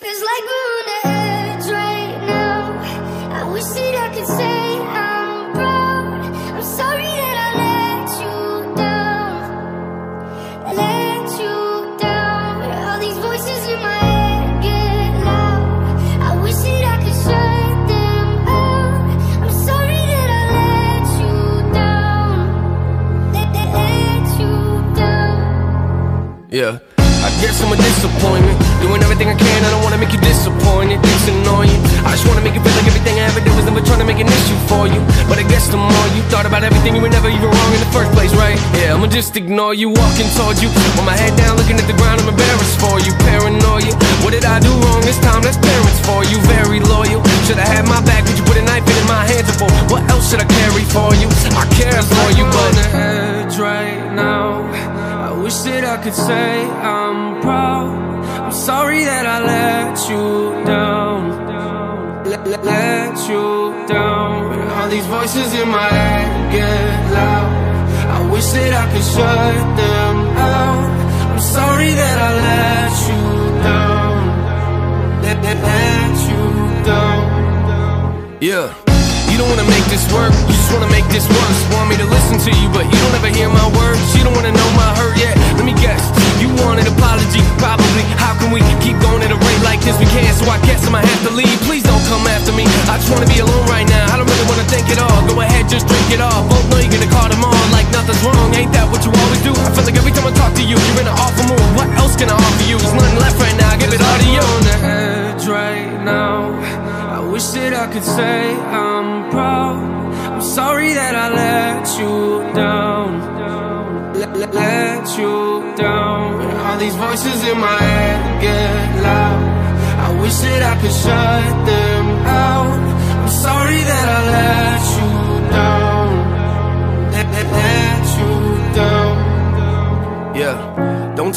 Feels like we're on the edge right now. I wish that I could say I'm proud. I'm sorry that I let you down. Let you down. All these voices in my head get loud. I wish that I could shut them out. I'm sorry that I let you down. Let, let, let you down. Yeah. I guess I'm a disappointment. Doing everything I can, I don't wanna make you disappointed. It's annoying. I just wanna make you feel like everything I ever did was never trying to make an issue for you. But I guess the more you thought about everything, you were never even wrong in the first place, right? Yeah, I'ma just ignore you, walking towards you. With my head down, could say I'm proud. I'm sorry that I let you down. Let, let, you down. All these voices in my head get loud. I wish that I could shut them out. I'm sorry that I let you down. Let, let, let you down. Yeah. You don't wanna make this work, you just wanna make this worse. Want me to listen to you, but you don't ever hear my words. You don't wanna know my don't come after me. I just wanna be alone right now. I don't really wanna think at all. Go ahead, just drink it all. Both know you're gonna call them on like nothing's wrong. Ain't that what you always do? I feel like every time I talk to you, you're in an awful mood. What else can I offer you? There's nothing left right now. Give it all to you. On the edge right now. I wish that I could say I'm proud. I'm sorry that I let you down. Let, let, let you down. All these voices in my head get loud. Wish that I could shut them out. I'm sorry that I let you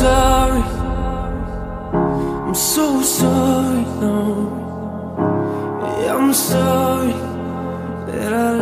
Sorry. I'm so sorry, no. Yeah, I'm sorry that I